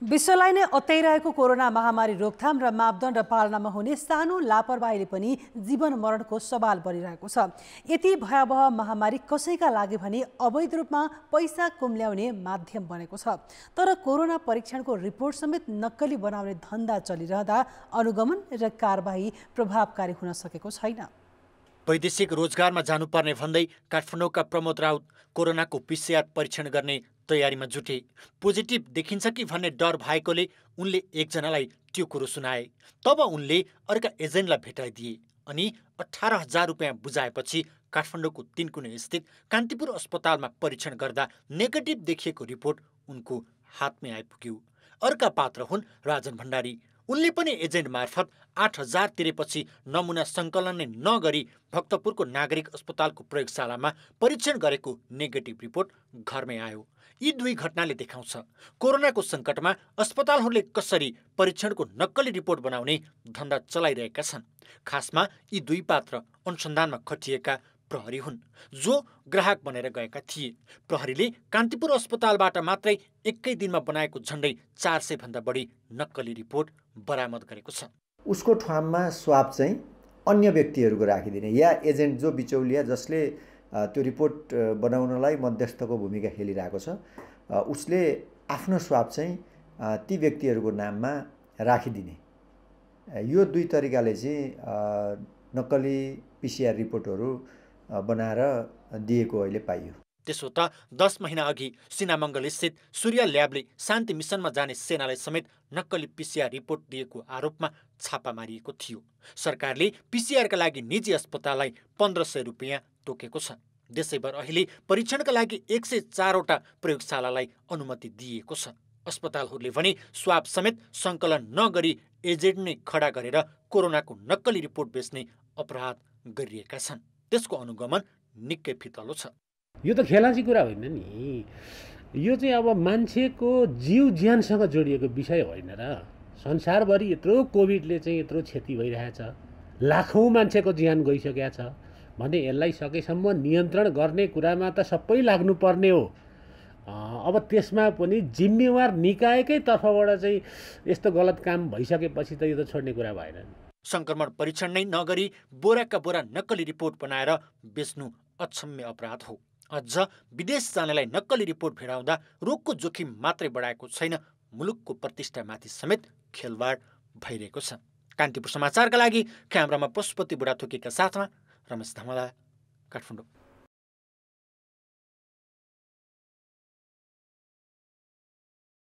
विश्वलाई नै अत्याइरहेको कोरोना महामारी रोकथाम र मापदण्ड पालनामा हुने सानो लापरवाहीले पनि जीवन मरणको सवाल बनिरहेको छ। यति भयावह महामारी कसैका लागि भने अवैध रूपमा पैसा कुम्ल्याउने माध्यम बनेको छ। तर कोरोना परीक्षणको रिपोर्ट समेत नक्कली बनाउने धन्दा चलिरहँदा अनुगमन र कारबाही प्रभावकारी हुन सकेको छैन। वैदेशिक रोजगारमा जानुपर्ने भन्दै काठमाडौँका प्रमोद राउत कोरोनाको पिसिआर परीक्षण गर्ने तयारीमा जुटे। पोजिटिभ देखिन्छ कि भन्ने डर भएकोले उनले एकजनालाई त्यो कुरो सुनाए। तब उनले अर्का एजेन्टलाई भेटाइदिए अनि अठार हजार रुपियाँ बुझाएपछि काठमाडौँको तिनकुने स्थित कान्तिपुर अस्पतालमा परीक्षण गर्दा नेगेटिभ देखिएको रिपोर्ट उनको हातमै आइपुग्यो। अर्का पात्र हुन् राजन भण्डारी। उनले पनि एजेन्ट मार्फत आठ हजार तिरेपछि नमुना सङ्कलन नै नगरी भक्तपुरको नागरिक अस्पतालको प्रयोगशालामा परीक्षण गरेको नेगेटिभ रिपोर्ट घरमै आयो। यी दुई घटनाले देखाउँछ कोरोनाको सङ्कटमा अस्पतालहरूले कसरी परीक्षणको नक्कली रिपोर्ट बनाउने धन्दा चलाइरहेका छन्। खासमा यी दुई पात्र अनुसन्धानमा खटिएका प्रहरी हुन् जो ग्राहक बनेर गएका थिए। प्रहरीले कान्तिपुर अस्पतालबाट मात्रै एकै दिनमा बनाएको झन्डै चार सय भन्दा बढी नक्कली रिपोर्ट बरामद गरेको छ। उसको ठाउँमा स्वाप चाहिँ अन्य व्यक्तिहरूको राखिदिने या एजेन्ट जो बिचौलिया जसले त्यो रिपोर्ट बनाउनलाई मध्यस्थको भूमिका खेलिरहेको छ उसले आफ्नो स्वाप चाहिँ ती व्यक्तिहरूको नाममा राखिदिने। यो दुई तरिकाले चाहिँ नक्कली पिसिआर रिपोर्टहरू बनाएर दिएको अहिले पाइयो। त्यसो त दस महिना अघि सिनामङ्गल स्थित सूर्य ल्याबले शान्ति मिसनमा जाने सेनालाई समेत नक्कली पिसिआर रिपोर्ट दिएको आरोपमा छापा मारिएको थियो। सरकारले पिसिआरका लागि निजी अस्पताललाई पन्ध्र सय रुपियाँ तोकेको छ। देशैभर अहिले परीक्षणका लागि एक सय चारवटा प्रयोगशालालाई अनुमति दिएको छ। अस्पतालहरूले भने स्वाप समेत सङ्कलन नगरी एजेन्ट नै खडा गरेर कोरोनाको नक्कली रिपोर्ट बेच्ने अपराध गरिएका छन्। त्यसको अनुगमन निकै फितलो छ। यो त खेलाची कुरा होइन नि। यो चाहिँ अब मान्छेको जीव ज्यानसँग जोडिएको विषय होइन र। संसारभरि यत्रो कोभिडले चाहिँ यत्रो क्षति भइरहेछ। लाखौँ मान्छेको ज्यान गइसकेको छ। भने यसलाई सकेसम्म नियन्त्रण गर्ने कुरामा त सबै लाग्नुपर्ने हो। अब त्यसमा पनि जिम्मेवार निकायकै तर्फबाट चाहिँ यस्तो गलत काम भइसकेपछि त यो त छोड्ने कुरा भएन सङ्क्रमण परीक्षण नै नगरी बोराका बोरा नक्कली रिपोर्ट बनाएर बेच्नु अक्षम्य अपराध हो। अझ विदेश जानेलाई नक्कली रिपोर्ट भेडाउँदा रोगको जोखिम मात्रै बढाएको छैन मुलुकको प्रतिष्ठामाथि समेत खेलवाड भइरहेको छ। कान्तिपुर समाचारका लागि क्यामरामा पशुपति बुढाथोकीका साथमा रमेश धमला काठमाडौँ।